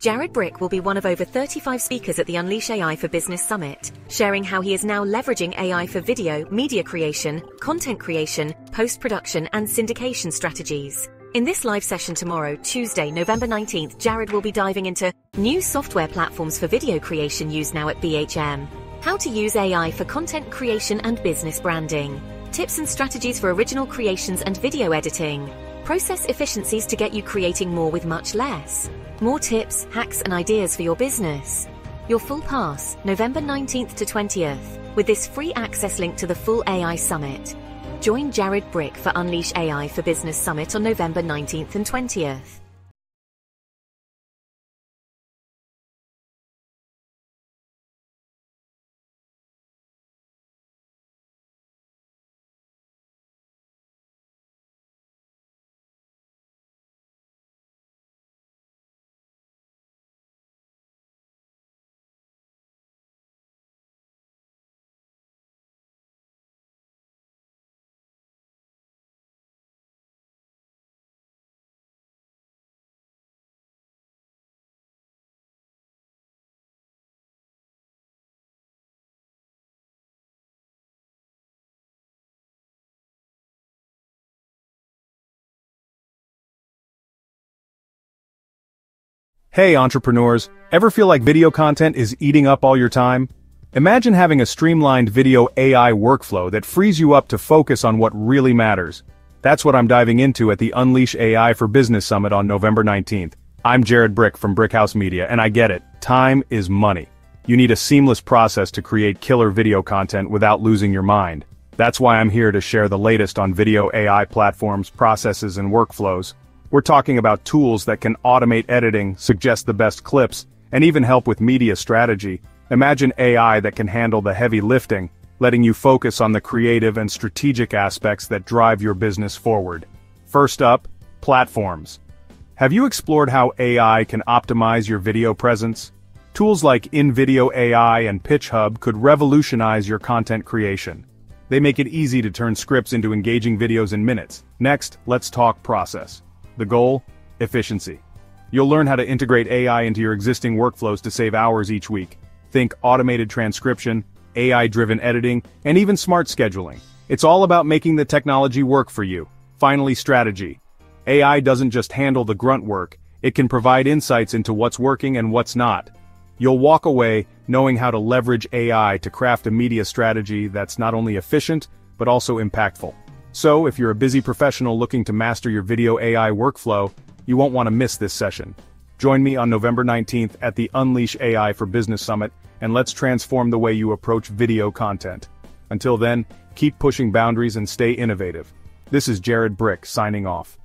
Jared Brick will be one of over 35 speakers at the Unleash AI for Business Summit, sharing how he is now leveraging AI for video, media creation, content creation, post production, and syndication strategies. In this live session tomorrow, Tuesday, November 19th, Jared will be diving into new software platforms for video creation used now at BHM, how to use AI for content creation and business branding, tips and strategies for original creations and video editing, process efficiencies to get you creating more with much less, more tips, hacks, and ideas for your business. Your full pass, November 19th to 20th, with this free access link to the full AI Summit. Join Jared Brick for Unleash AI for Business Summit on November 19th and 20th. Hey entrepreneurs, ever feel like video content is eating up all your time? Imagine having a streamlined video AI workflow that frees you up to focus on what really matters. That's what I'm diving into at the Unleash AI for Business Summit on November 19th. I'm Jared Brick from Brickhouse Media, and I get it, time is money. You need a seamless process to create killer video content without losing your mind. That's why I'm here to share the latest on video AI platforms, processes, and workflows, we're talking about tools that can automate editing, suggest the best clips, and even help with media strategy. Imagine AI that can handle the heavy lifting, letting you focus on the creative and strategic aspects that drive your business forward. First up, platforms. Have you explored how AI can optimize your video presence? Tools like InVideo AI and PitchHub could revolutionize your content creation. They make it easy to turn scripts into engaging videos in minutes. Next, let's talk process. The goal? Efficiency. You'll learn how to integrate AI into your existing workflows to save hours each week. Think automated transcription, AI-driven editing, and even smart scheduling. It's all about making the technology work for you. Finally strategy. AI doesn't just handle the grunt work, it can provide insights into what's working and what's not. You'll walk away knowing how to leverage AI to craft a media strategy that's not only efficient, but also impactful. So, if you're a busy professional looking to master your video AI workflow, you won't want to miss this session. Join me on November 19th at the Unleash AI for Business Summit, and let's transform the way you approach video content. Until then, keep pushing boundaries and stay innovative. This is Jared Brick signing off.